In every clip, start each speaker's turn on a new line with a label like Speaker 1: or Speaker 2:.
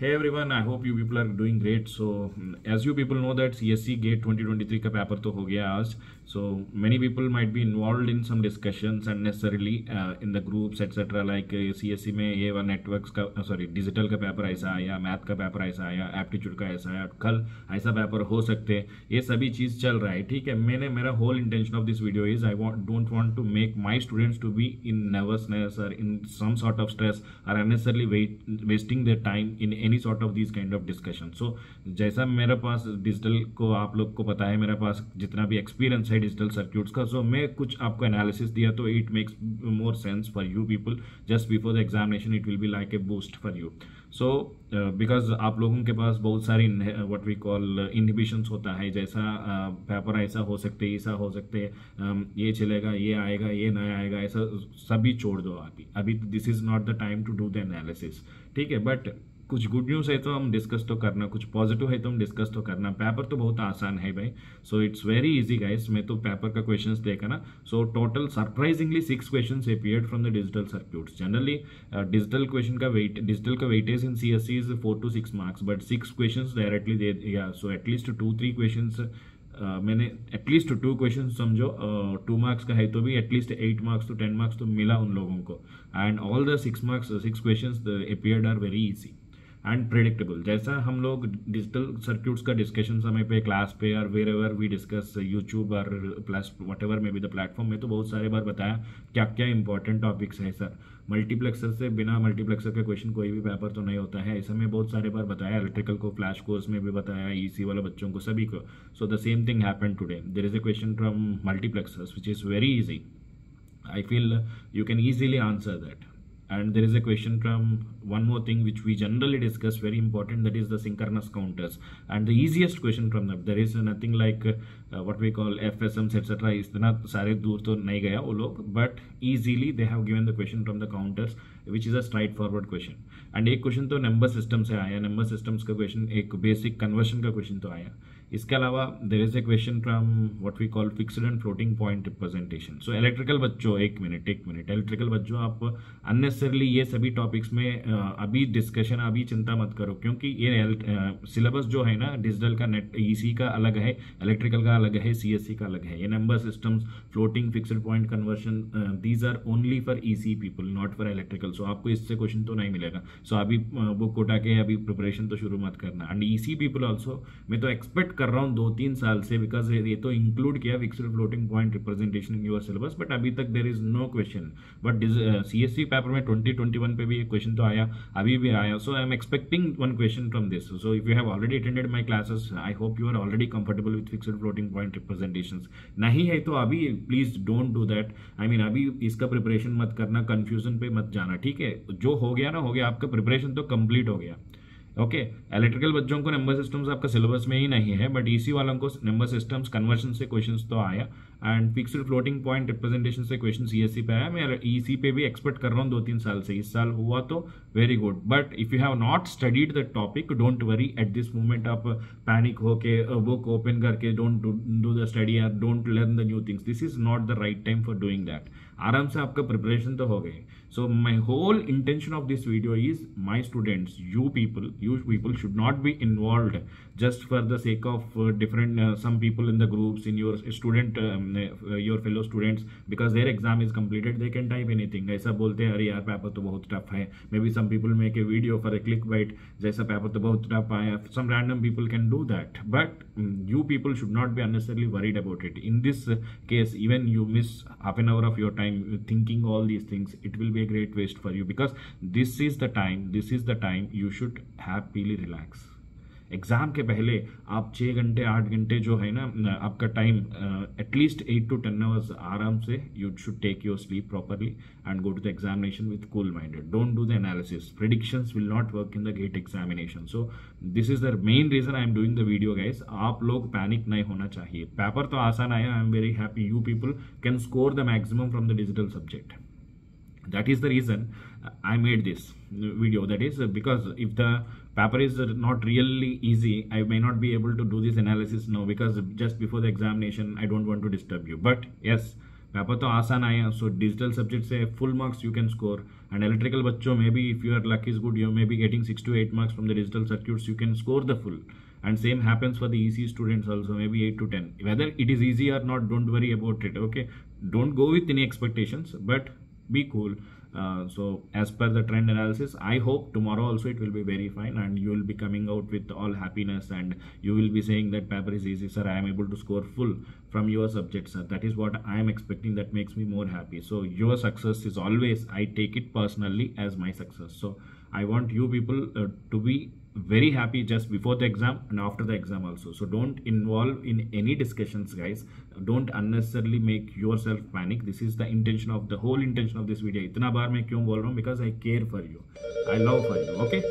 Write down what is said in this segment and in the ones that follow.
Speaker 1: Hey everyone, I hope you people are doing great. So, mm, as you people know that CSC Gate 2023 का paper तो हो गया आज so many people might be involved in some discussions unnecessarily uh, in the groups etc like uh, CSC में ये वाला networks का sorry digital का पेपर ऐसा आया मैथ का पेपर ऐसा आया एप्टीट्यूड का ऐसा आया कल ऐसा पेपर हो सकते हैं ये सभी चीज़ चल रहा है ठीक है मैंने मेरा whole intention of this video is I want don't want to make my students to be in nervousness और in some sort of stress और unnecessarily wait wasting their time any sort of these kind of discussion so जैसा मेरे पास digital को आप लोग को पता है मेरे पास जितना भी एक्सपीरियंस है डिजिटल सर्क्यूट्स का सो so मैं कुछ आपको एनालिसिस दिया तो it makes more sense for you people just before the examination it will be like a boost for you so because आप लोगों के पास बहुत सारी व्हाट वी कॉल इनहिबिशंस होता है जैसा पेपर uh, ऐसा हो सकते ऐसा हो सकते um, ये चलेगा ये आएगा ये नहीं आएगा ऐसा सभी छोड़ दो अभी अभी this is not the time to do the analysis ठीक है? बट कुछ गुड न्यूज़ है तो हम डिस्कस तो करना कुछ पॉजिटिव है तो हम डिस्कस तो करना। पेपर तो बहुत आसान है भाई। So it's very easy guys मैं तो पेपर का क्वेश्चन देखा ना। So total surprisingly six questions appeared from the digital circuits generally digital question का वेट डिजिटल का weightage in C S C is four to six marks but six question directly दे दिया सो at least two three question मैंने at least two question समझो two uh, marks का है तो भी at least eight marks two ten marks तो मिला उन लोगों को। And all the six marks six question appeared are very easy and predictable जैसा हम लोग डिजिटल सर्क्यूट्स का डिस्कशन समय पे क्लास पे और wherever we discuss YouTube और plus whatever maybe the platform में तो बहुत सारे बार बताया क्या क्या इंपॉर्टेंट टॉपिक्स है सर मल्टीप्लेक्सर से बिना मल्टीप्लेक्सर का क्वेश्चन कोई भी पेपर तो नहीं होता है। ऐसा में बहुत सारे बार बताया इलेक्ट्रिकल को फ्लैश कोर्स में भी बताया ईसी वाले बच्चों को, सभी को। So the same thing happen today there is a question from multiplexers which is very easy I feel you can easily answer that. and there is a question from one more thing which we generally discuss very important that is the synchronous counters. And the easiest question from that there is nothing like uh, what we call fsms etc itna sare dur to nahi gaya wo log but easily they have given the question from the counters which is a straightforward question. And एक question तो number system से आया number systems का question एक basic conversion का question तो आया। इसके अलावा there is a question from what we call fixed and floating point representation so electrical बच्चों, एक मिनट एक मिनट इलेक्ट्रिकल बच्चों, आप अननेसरली ये सभी टॉपिक्स में अभी डिस्कशन अभी चिंता मत करो, क्योंकि ये सिलेबस जो है ना डिजिटल का नेट ईसी का अलग है इलेक्ट्रिकल का अलग है सीएससी का अलग है। ये number systems floating fixed point conversion these are only for EC people not for electrical so आपको इससे क्वेश्चन तो नहीं मिलेगा। सो so, अभी बुक उठा के अभी प्रिपरेशन तो शुरू मत करना। एंड ई पीपल ऑल्सो मैं तो एक्सपेक्ट कर रहा हूँ दो तीन साल से बिकॉज़ ये तो इंक्लूड किया fixed floating point representation in your syllabus but अभी तक there is no question but C S C paper में ट्वेंटी ट्वेंटी वन पे भी एक क्वेश्चन तो आया अभी भी आया। So I am expecting one question from this so if you have already attended my classes I hope you are already comfortable with fixed floating point representation नहीं है तो अभी please don't do that I mean अभी इसका preparation मत करना confusion पे मत जाना ठीक है? जो हो गया ना हो गया। आपका प्रिपरेशन तो कंप्लीट हो गया। ओके इलेक्ट्रिकल बच्चों को नंबर सिस्टम्स आपका सिलेबस में ही नहीं है बट ईसी वालों को नंबर सिस्टम्स कन्वर्शन से क्वेश्चंस तो आया। And fixed floating point representation से क्वेश्चन सी पे आया मैं ईसी पे भी एक्सपेक्ट कर रहा हूँ दो तीन साल से। इस साल हुआ तो very good but if you have not studied the topic don't worry at this moment आप पैनिक होके बुक ओपन करके don't do the study or don't learn the new things this is not the right time for doing that आराम से आपका preparation तो हो गए so my whole intention of this video is my students you people you people should not be involve just for the sake of different different uh, some people in the groups in your student um, uh, your fellow students because their exam is completed they can type anything ऐसा बोलते हैं अरे यार paper तो बहुत tough है maybe some people make a video for a click bite जैसा paper तो बहुत टफ आया some random people can do that but um, you people should not be unnecessarily worried about it in this uh, case even you miss half an hour of your time thinking all these things it will be a great waste for you because this is the time this is the time you should happily relax exam के पहले आप छः घंटे, आठ घंटे जो है ना, आपका time at least eight to ten hours आराम से you should take your sleep properly and go to the examination with cool minded don't do the analysis predictions will not work in the GATE examination so this is the main reason I am doing the video guys आप लोग panic नहीं होना चाहिए। Paper तो आसान आया I am very happy you people can score the maximum from the digital subject that is the reason i made this video that is because if the paper is not really easy i may not be able to do this analysis now because just before the examination i don't want to disturb you but yes paper तो आसान आया so digital subject से full marks you can score and electrical bachcho maybe if your luck is good you may be getting 6 to 8 marks from the digital circuits you can score the full and same happens for the ec students also maybe 8 to 10 whether it is easy or not don't worry about it okay don't go with any expectations but be cool uh, so as per the trend analysis i hope tomorrow also it will be very fine and you will be coming out with all happiness and you will be saying that paper is easy sir. I am able to score full from your subject sir. That is what i am expecting. That makes me more happy. So your success is always i take it personally as my success. So i want you people uh, to be very happy just before the exam and after the exam also. So don't involve in any discussions guys. Don't unnecessarily make yourself panic. This is the intention of the whole intention of this video. Itna baar main kyun bol because i care for you. I love for you okay?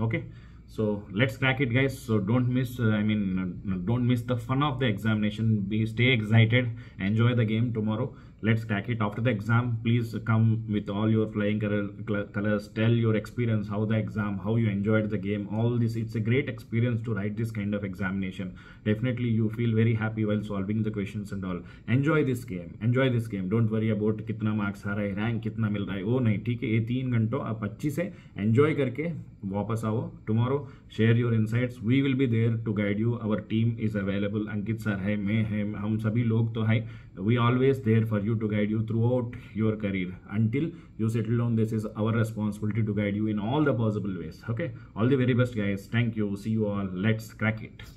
Speaker 1: Okay? So let's crack it guys. So don't miss uh, i mean uh, don't miss the fun of the examination. Be stay excited. Enjoy the game tomorrow let's crack it after the exam please come with all your flying colors tell your experience how the exam how you enjoyed the game all this it's a great experience to write this kind of examination definitely you feel very happy while solving the questions and all enjoy this game enjoy this game don't worry about कितना marks आ रहा है rank कितना मिल रहा है वो नहीं ठीक है ये तीन घंटों आप अच्छी से एंजॉय करके वापस आओ tomorrow share your insights we will be there to guide you our team is available Ankit sir है मैं है हम सभी लोग तो है we always there for you to guide you throughout your career. Until you settle down this is our responsibility to guide you in all the possible ways. Okay? All the very best guys. Thank you. See you all. Let's crack it